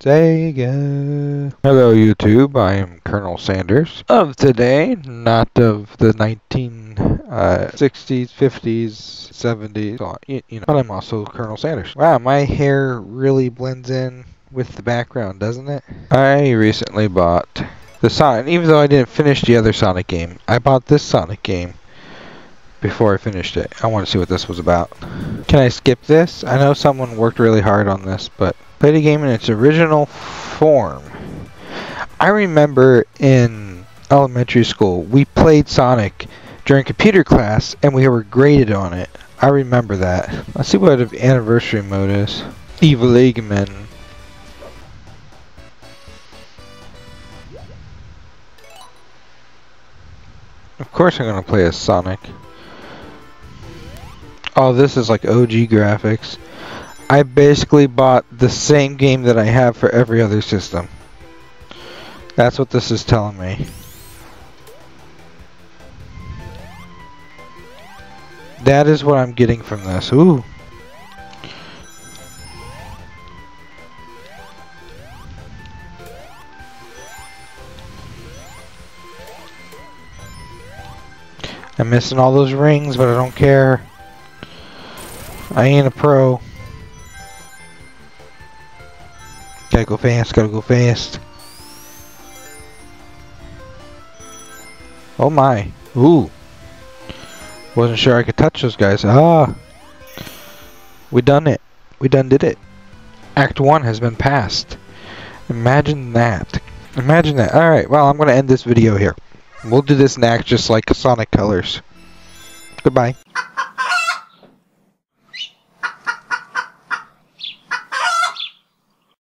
Sega. Hello YouTube, I am Colonel Sanders of today, not of the 1960s, uh, 50s, 70s, you, you know, but I'm also Colonel Sanders. Wow, my hair really blends in with the background, doesn't it? I recently bought the Sonic, even though I didn't finish the other Sonic game, I bought this Sonic game before I finished it. I want to see what this was about. Can I skip this? I know someone worked really hard on this, but play the game in its original form. I remember in elementary school, we played Sonic during computer class, and we were graded on it. I remember that. Let's see what the anniversary mode is. Evil Eggman. Of course I'm to play as Sonic. Oh, this is like OG graphics. I basically bought the same game that I have for every other system. That's what this is telling me. That is what I'm getting from this. Ooh. I'm missing all those rings, but I don't care. I ain't a pro. Gotta go fast, gotta go fast. Oh my. Ooh. Wasn't sure I could touch those guys. Ah. We done it. We done did it. Act 1 has been passed. Imagine that. Imagine that. Alright, well, I'm going to end this video here. We'll do this next just like Sonic Colors. Goodbye.